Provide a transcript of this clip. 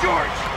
George.